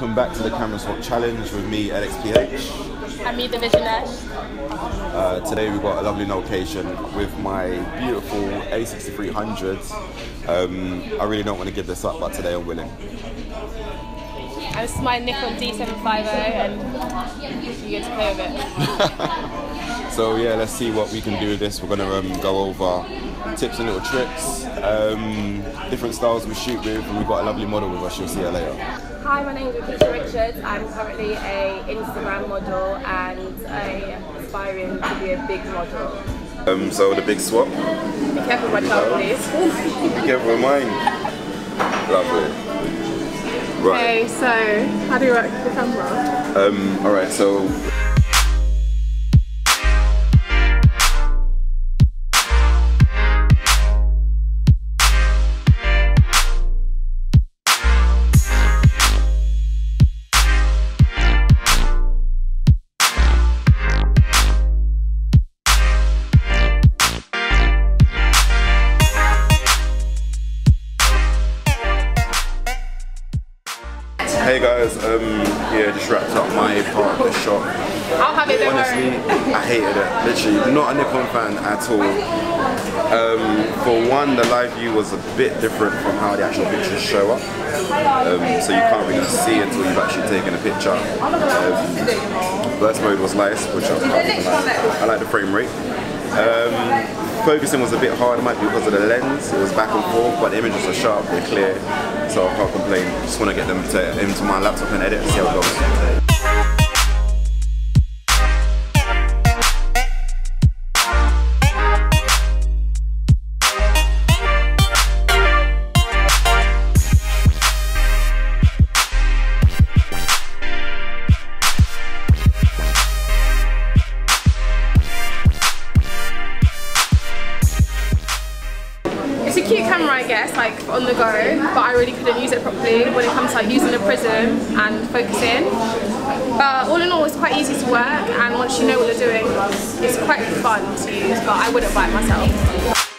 Welcome back to the Camera Swap Challenge with me, EDXPH. And me, the Visioness. Uh, today we've got a lovely location with my beautiful A6300. Um, I really don't want to give this up, but today I'm willing. And this is my Nikon D750 and you get to play with it. so yeah, let's see what we can do with this. We're going to um, go over tips and little tricks, um, different styles we shoot with, and we've got a lovely model with us. You'll see her later. Hi, my name is Keisha Richards. I'm currently a Instagram model and a aspiring to be a big model. Um, so the big swap. Be careful with my child, please. Be careful with mine. Lovely. Right. Okay, so how do you work with the camera? Um, all right, so um, yeah, just wrapped up my part of the shot. I'll have it, Honestly, worry. I hated it. Literally, not a Nikon fan at all. Um, for one, the live view was a bit different from how the actual pictures show up. Um, so you can't really see until you've actually taken a picture. Um, burst mode was nice, which I, I, I like the frame rate. Um, focusing was a bit hard, might be because of the lens, it was back and forth, but the images are sharp, they're clear, so I can't complain. Just want to get them to, into my laptop and edit and see how it goes. Like on the go, but I really couldn't use it properly when it comes to like using the prism and focusing. But all in all, it's quite easy to work, and once you know what you're doing, it's quite fun to use. But I wouldn't buy it myself.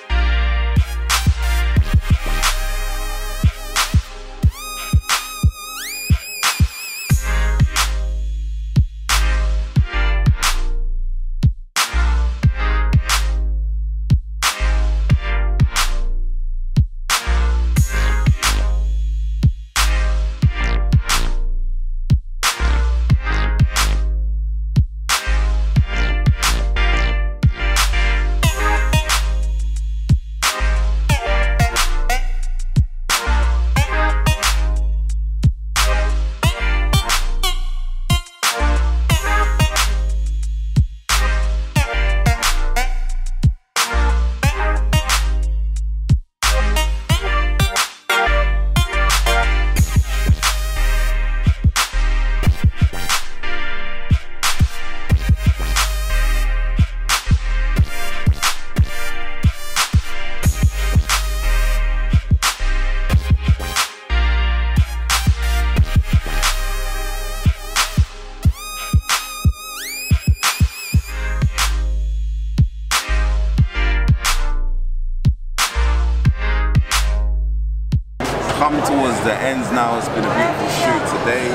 Come towards the ends now. It's been a beautiful shoot today.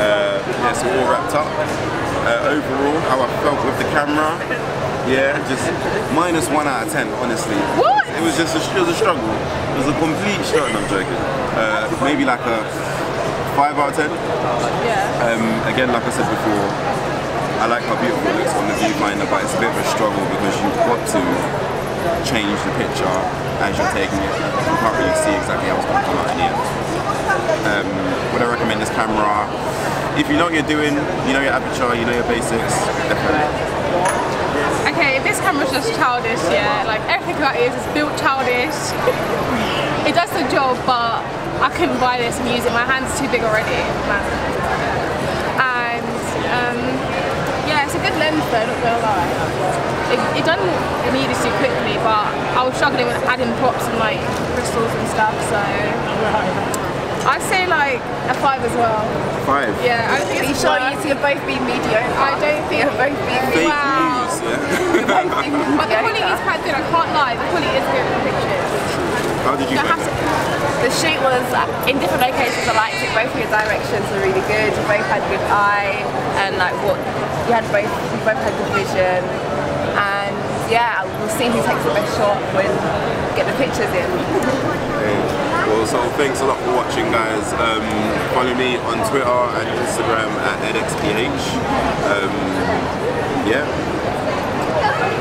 Uh, yeah, so all wrapped up. Uh, overall, how I felt with the camera, yeah, just minus one out of ten, honestly. What? It was just a, it was a struggle. It was a complete struggle. I'm joking. Uh, maybe like a five out of ten. Yeah. Um, again, like I said before, I like how beautiful it looks on the viewfinder, but it's a bit of a struggle because you've got to change the picture as you're taking it. You can't really see exactly how it's going camera? If you know what you're doing, you know your aperture, you know your basics, definitely. Okay, this camera's just childish, yeah. Like everything about it is built childish. it does the job, but I couldn't buy this and use it. My hand's too big already. man. And um, yeah, it's a good lens though, not gonna lie. It, it done it needed to quickly, but I was struggling with adding props and like crystals and stuff, so I'd say like a five as well. Five. Yeah, I don't think you it's sure you two are both being mediocre? I don't think You're both being Fake Wow. news, yeah. You're both being But the quality is quite good, I can't lie, the quality is good in the pictures. How did you You find have it? to, The The shoot was uh, in different locations. I liked it. Both of your directions were really good. You both had good eye, and like what you had both. You both had good vision, and yeah, we'll see who takes the best shot when we get the pictures in. Well, so thanks a lot for watching, guys. Um, follow me on Twitter and Instagram at edxph. Um, yeah.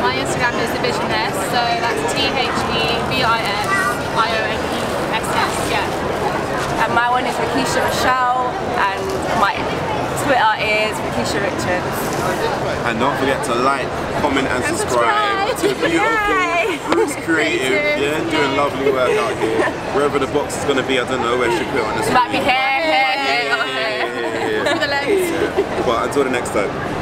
My Instagram is the Visioness, so that's T H E V I S I O N E S S. Yeah. And my one is Rakesha Rochelle, and my Twitter is Rakesha Richards. And don't forget to like, comment, and subscribe, to the beautiful Roots Creative. Yeah, doing lovely work out here. Wherever the box is going to be, I don't know where she put it on the screen. Might be here, here, or here. Yeah, yeah, yeah. But until the next time.